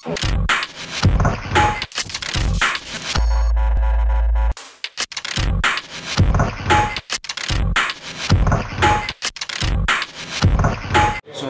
Sono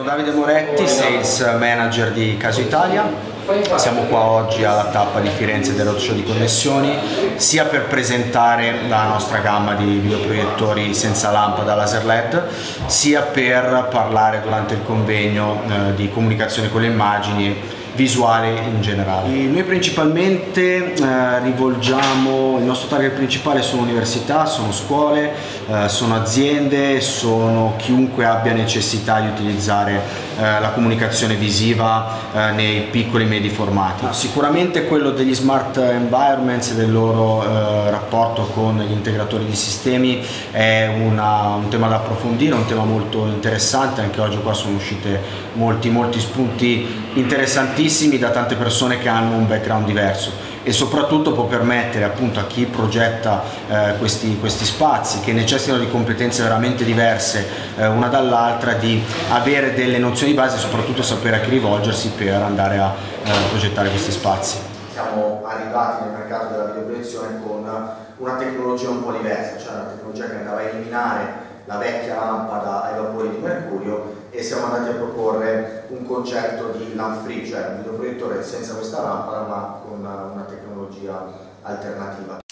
Davide Moretti, Sales Manager di Caso Italia. Siamo qua oggi alla tappa di Firenze del Roadshow di Connessioni, sia per presentare la nostra gamma di videoproiettori senza lampada laser LED, sia per parlare durante il convegno eh, di comunicazione con le immagini visuale in generale. Noi principalmente eh, rivolgiamo, il nostro target principale sono università, sono scuole, eh, sono aziende, sono chiunque abbia necessità di utilizzare eh, la comunicazione visiva eh, nei piccoli e medi formati. Sicuramente quello degli smart environments e del loro eh, rapporto con gli integratori di sistemi è una, un tema da approfondire, un tema molto interessante, anche oggi qua sono uscite molti, molti spunti interessantissimi bellissimi da tante persone che hanno un background diverso e soprattutto può permettere appunto a chi progetta eh, questi, questi, spazi che necessitano di competenze veramente diverse eh, una dall'altra di avere delle nozioni di base e soprattutto sapere a chi rivolgersi per andare a eh, progettare questi spazi. Siamo arrivati nel mercato della videoproiezione con una tecnologia un po' diversa, cioè una tecnologia che andava a eliminare la vecchia lampada ai vapori di e siamo andati a proporre un concetto di lamp free, cioè un videoproiettore senza questa lampada ma con una tecnologia alternativa.